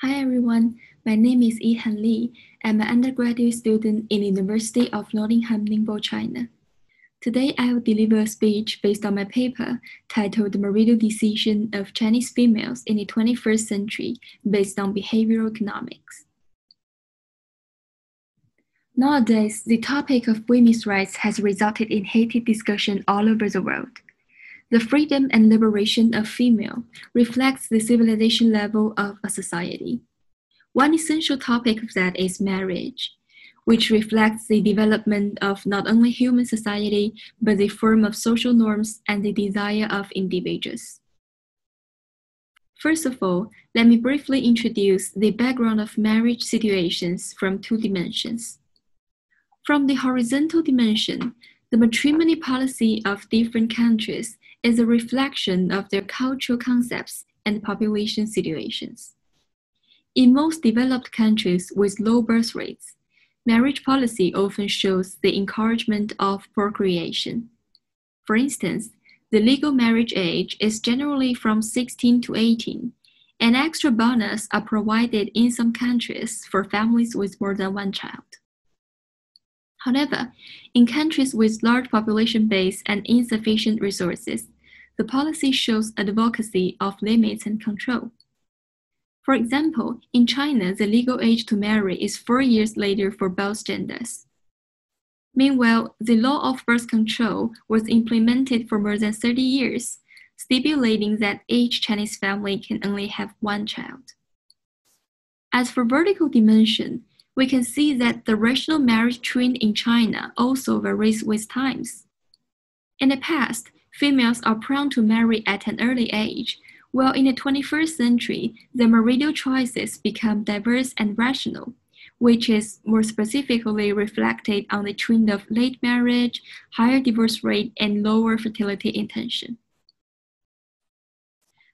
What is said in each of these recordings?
Hi everyone, my name is Yihan Li. I'm an undergraduate student in the University of Nottingham, Ningbo, China. Today I will deliver a speech based on my paper titled The Marital Decision of Chinese Females in the 21st Century based on behavioral economics. Nowadays, the topic of women's rights has resulted in heated discussion all over the world. The freedom and liberation of female reflects the civilization level of a society. One essential topic of that is marriage, which reflects the development of not only human society, but the form of social norms and the desire of individuals. First of all, let me briefly introduce the background of marriage situations from two dimensions. From the horizontal dimension, the matrimony policy of different countries is a reflection of their cultural concepts and population situations. In most developed countries with low birth rates, marriage policy often shows the encouragement of procreation. For instance, the legal marriage age is generally from 16 to 18, and extra bonus are provided in some countries for families with more than one child. However, in countries with large population base and insufficient resources, the policy shows advocacy of limits and control. For example, in China, the legal age to marry is four years later for both genders. Meanwhile, the law of birth control was implemented for more than 30 years, stipulating that each Chinese family can only have one child. As for vertical dimension, we can see that the rational marriage trend in China also varies with times. In the past, females are prone to marry at an early age, while in the 21st century, the marital choices become diverse and rational, which is more specifically reflected on the trend of late marriage, higher divorce rate, and lower fertility intention.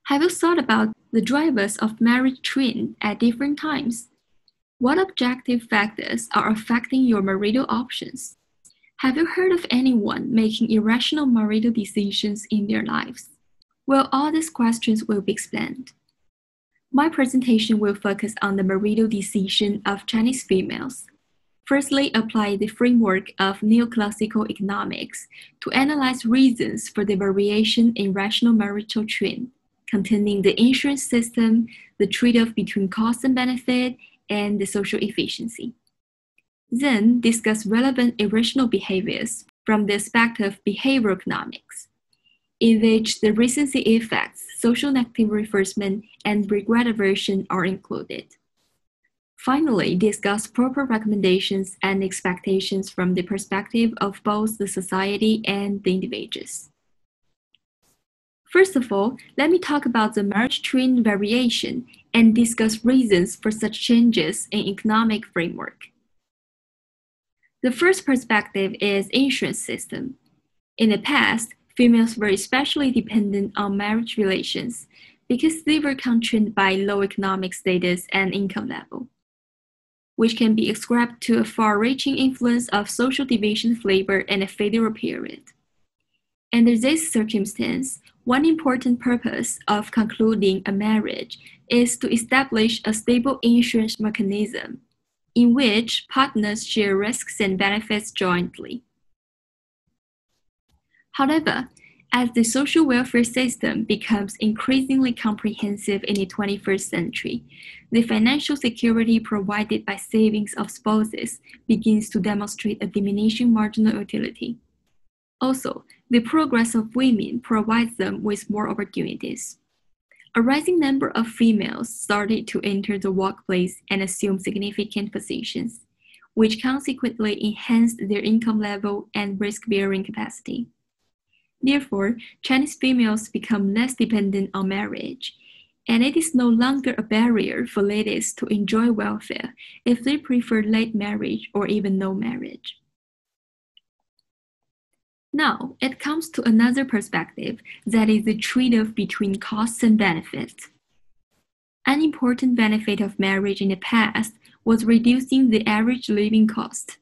Have you thought about the drivers of marriage trend at different times? What objective factors are affecting your marital options? Have you heard of anyone making irrational marital decisions in their lives? Well, all these questions will be explained. My presentation will focus on the marital decision of Chinese females. Firstly, apply the framework of neoclassical economics to analyze reasons for the variation in rational marital trend, containing the insurance system, the trade-off between cost and benefit, and the social efficiency. Then discuss relevant irrational behaviors from the aspect of behavioral economics, in which the recency effects, social negative reinforcement, and regret aversion are included. Finally, discuss proper recommendations and expectations from the perspective of both the society and the individuals. First of all, let me talk about the marriage trend variation and discuss reasons for such changes in economic framework. The first perspective is insurance system. In the past, females were especially dependent on marriage relations because they were constrained by low economic status and income level, which can be ascribed to a far-reaching influence of social division of labor in a federal period. Under this circumstance, one important purpose of concluding a marriage is to establish a stable insurance mechanism in which partners share risks and benefits jointly. However, as the social welfare system becomes increasingly comprehensive in the 21st century, the financial security provided by savings of spouses begins to demonstrate a diminishing marginal utility. Also, the progress of women provides them with more opportunities. A rising number of females started to enter the workplace and assume significant positions, which consequently enhanced their income level and risk bearing capacity. Therefore, Chinese females become less dependent on marriage, and it is no longer a barrier for ladies to enjoy welfare if they prefer late marriage or even no marriage. Now, it comes to another perspective that is the trade-off between costs and benefits. An important benefit of marriage in the past was reducing the average living cost.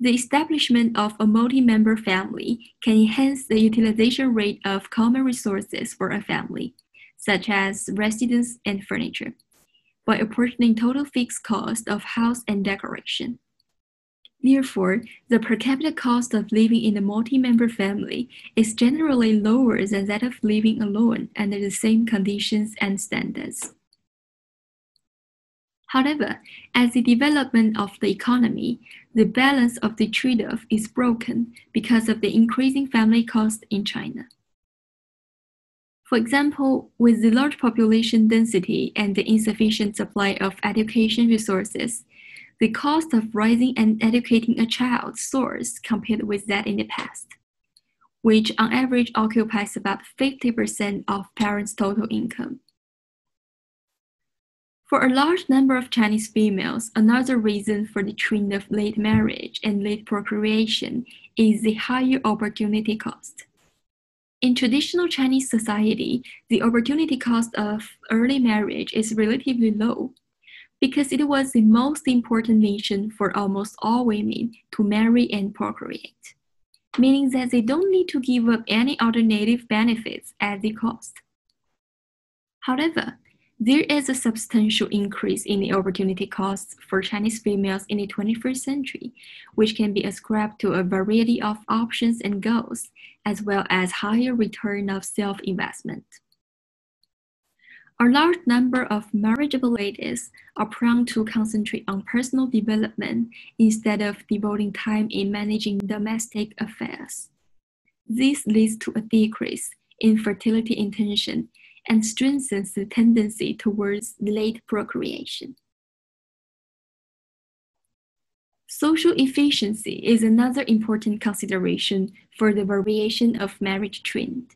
The establishment of a multi-member family can enhance the utilization rate of common resources for a family, such as residence and furniture. by apportioning total fixed cost of house and decoration. Therefore, the per capita cost of living in a multi-member family is generally lower than that of living alone under the same conditions and standards. However, as the development of the economy, the balance of the trade-off is broken because of the increasing family cost in China. For example, with the large population density and the insufficient supply of education resources, the cost of raising and educating a child soars compared with that in the past, which on average occupies about 50% of parents' total income. For a large number of Chinese females, another reason for the trend of late marriage and late procreation is the higher opportunity cost. In traditional Chinese society, the opportunity cost of early marriage is relatively low because it was the most important mission for almost all women to marry and procreate, meaning that they don't need to give up any alternative benefits at the cost. However, there is a substantial increase in the opportunity costs for Chinese females in the 21st century, which can be ascribed to a variety of options and goals, as well as higher return of self-investment. A large number of marriageable ladies are prone to concentrate on personal development instead of devoting time in managing domestic affairs. This leads to a decrease in fertility intention and strengthens the tendency towards late procreation. Social efficiency is another important consideration for the variation of marriage trend.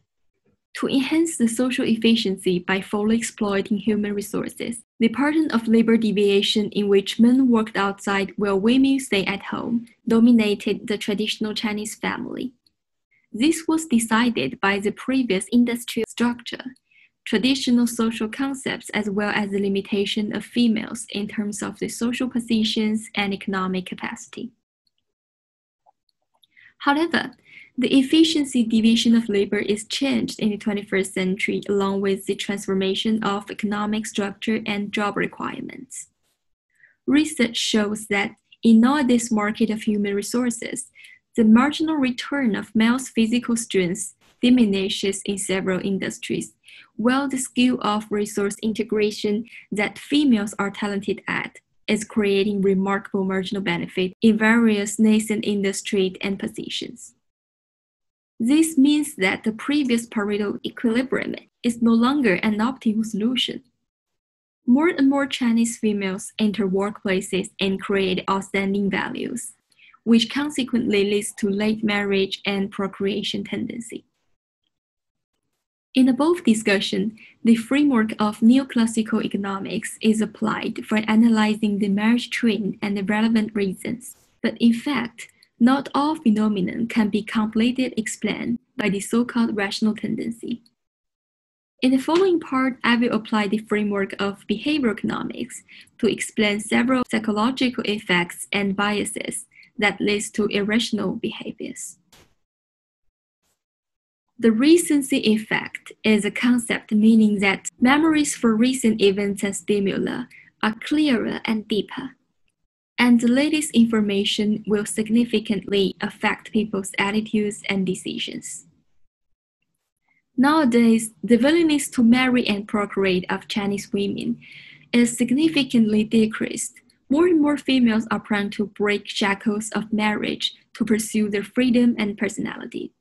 To enhance the social efficiency by fully exploiting human resources, the pattern of labor deviation in which men worked outside while women stayed at home dominated the traditional Chinese family. This was decided by the previous industrial structure, traditional social concepts, as well as the limitation of females in terms of the social positions and economic capacity. However, the efficiency division of labor is changed in the 21st century along with the transformation of economic structure and job requirements. Research shows that in nowadays market of human resources, the marginal return of male's physical strength diminishes in several industries, while the skill of resource integration that females are talented at is creating remarkable marginal benefit in various nascent industries and positions. This means that the previous Pareto equilibrium is no longer an optimal solution. More and more Chinese females enter workplaces and create outstanding values, which consequently leads to late marriage and procreation tendency. In above discussion, the framework of neoclassical economics is applied for analyzing the marriage trend and the relevant reasons. But in fact, not all phenomena can be completely explained by the so-called rational tendency. In the following part, I will apply the framework of behavioral economics to explain several psychological effects and biases that lead to irrational behaviors. The recency effect is a concept meaning that memories for recent events and stimuli are clearer and deeper and the latest information will significantly affect people's attitudes and decisions. Nowadays, the willingness to marry and procreate of Chinese women is significantly decreased. More and more females are prone to break shackles of marriage to pursue their freedom and personality.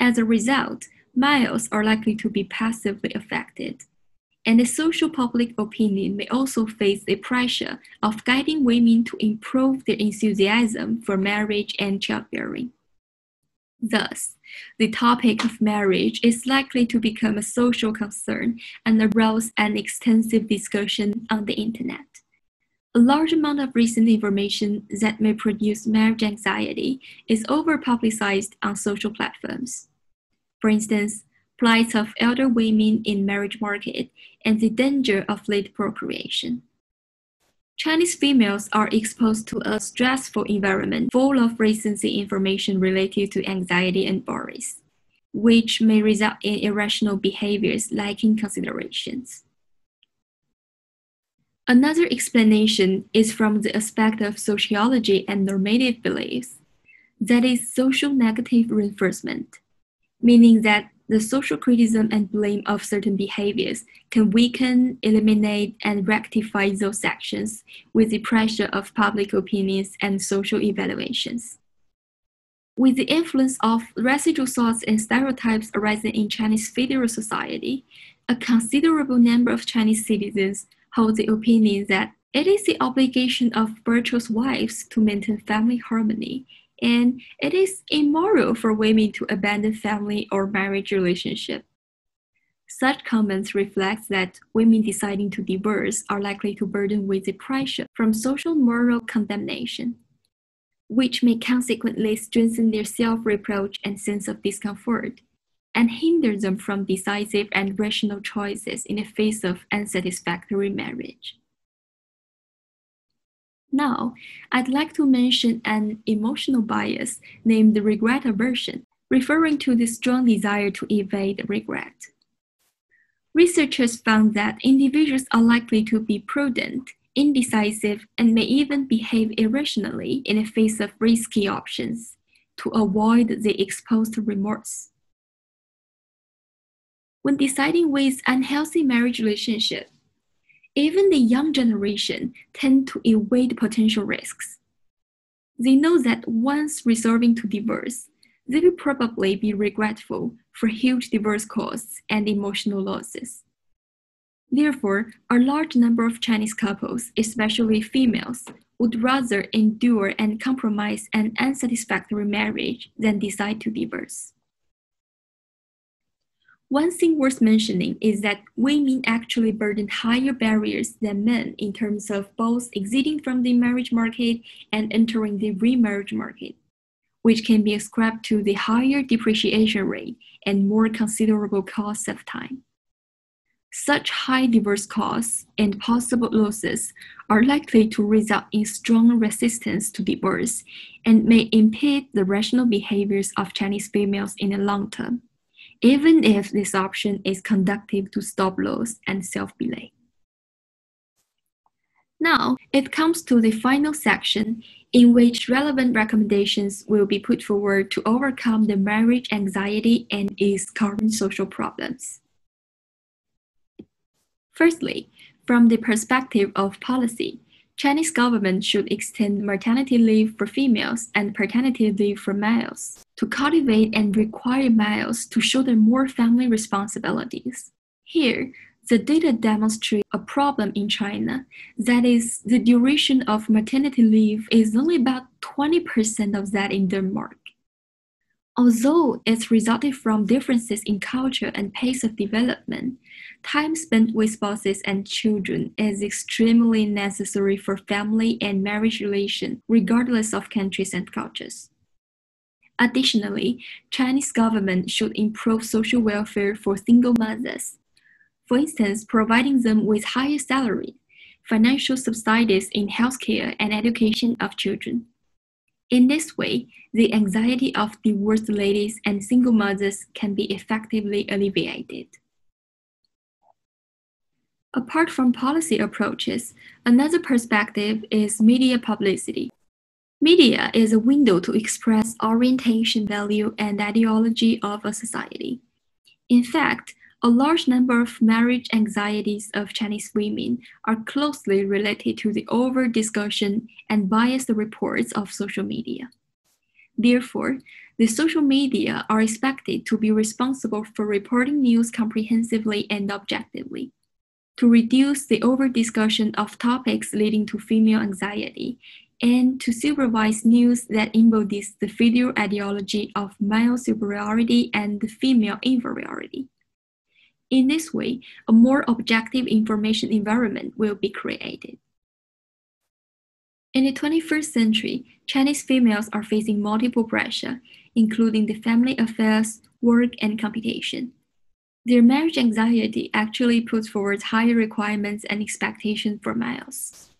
As a result, males are likely to be passively affected and the social public opinion may also face the pressure of guiding women to improve their enthusiasm for marriage and childbearing. Thus, the topic of marriage is likely to become a social concern and arouse an extensive discussion on the internet. A large amount of recent information that may produce marriage anxiety is over-publicized on social platforms. For instance, plight of elder women in marriage market, and the danger of late procreation. Chinese females are exposed to a stressful environment full of recency information related to anxiety and worries, which may result in irrational behaviors lacking considerations. Another explanation is from the aspect of sociology and normative beliefs, that is, social negative reinforcement, meaning that the social criticism and blame of certain behaviors can weaken, eliminate, and rectify those actions with the pressure of public opinions and social evaluations. With the influence of residual thoughts and stereotypes arising in Chinese federal society, a considerable number of Chinese citizens hold the opinion that it is the obligation of virtuous wives to maintain family harmony and it is immoral for women to abandon family or marriage relationship. Such comments reflect that women deciding to divorce are likely to burden with the pressure from social moral condemnation, which may consequently strengthen their self-reproach and sense of discomfort, and hinder them from decisive and rational choices in the face of unsatisfactory marriage. Now, I'd like to mention an emotional bias named regret aversion, referring to the strong desire to evade regret. Researchers found that individuals are likely to be prudent, indecisive, and may even behave irrationally in the face of risky options to avoid the exposed remorse. When deciding with unhealthy marriage relationship, even the young generation tend to evade potential risks. They know that once resolving to divorce, they will probably be regretful for huge divorce costs and emotional losses. Therefore, a large number of Chinese couples, especially females, would rather endure and compromise an unsatisfactory marriage than decide to divorce. One thing worth mentioning is that women actually burden higher barriers than men in terms of both exiting from the marriage market and entering the remarriage market, which can be ascribed to the higher depreciation rate and more considerable costs of time. Such high divorce costs and possible losses are likely to result in strong resistance to divorce and may impede the rational behaviors of Chinese females in the long term even if this option is conductive to stop loss and self-belay. Now, it comes to the final section in which relevant recommendations will be put forward to overcome the marriage anxiety and its current social problems. Firstly, from the perspective of policy, Chinese government should extend maternity leave for females and paternity leave for males to cultivate and require males to shoulder more family responsibilities. Here, the data demonstrate a problem in China. That is, the duration of maternity leave is only about 20% of that in Denmark. Although it's resulted from differences in culture and pace of development, time spent with spouses and children is extremely necessary for family and marriage relation, regardless of countries and cultures. Additionally, Chinese government should improve social welfare for single mothers. For instance, providing them with higher salary, financial subsidies in healthcare and education of children. In this way, the anxiety of divorced ladies and single mothers can be effectively alleviated. Apart from policy approaches, another perspective is media publicity. Media is a window to express orientation, value, and ideology of a society. In fact, a large number of marriage anxieties of Chinese women are closely related to the over discussion and biased reports of social media. Therefore, the social media are expected to be responsible for reporting news comprehensively and objectively. To reduce the over discussion of topics leading to female anxiety, and to supervise news that embodies the federal ideology of male superiority and female inferiority. In this way, a more objective information environment will be created. In the 21st century, Chinese females are facing multiple pressure, including the family affairs, work, and competition. Their marriage anxiety actually puts forward higher requirements and expectations for males.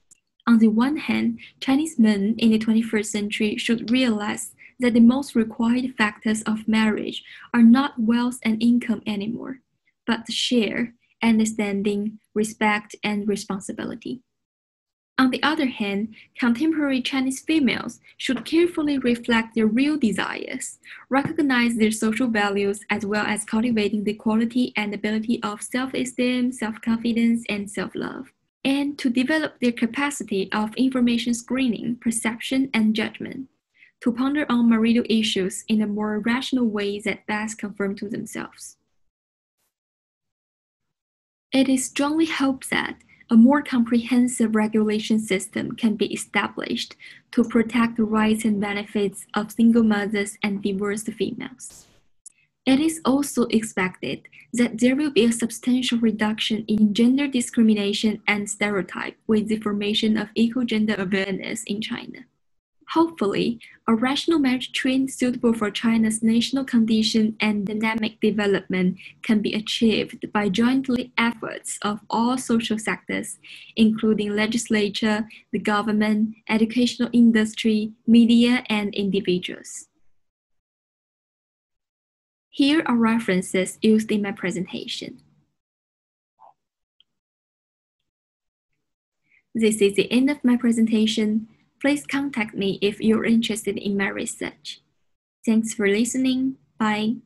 On the one hand, Chinese men in the 21st century should realize that the most required factors of marriage are not wealth and income anymore but share understanding, respect, and responsibility. On the other hand, contemporary Chinese females should carefully reflect their real desires, recognize their social values, as well as cultivating the quality and ability of self esteem, self confidence, and self love, and to develop their capacity of information screening, perception, and judgment, to ponder on marital issues in a more rational way that best conform to themselves. It is strongly hoped that a more comprehensive regulation system can be established to protect the rights and benefits of single mothers and divorced females. It is also expected that there will be a substantial reduction in gender discrimination and stereotype with the formation of equal gender awareness in China. Hopefully, a rational marriage trend suitable for China's national condition and dynamic development can be achieved by jointly efforts of all social sectors, including legislature, the government, educational industry, media, and individuals. Here are references used in my presentation. This is the end of my presentation. Please contact me if you're interested in my research. Thanks for listening. Bye.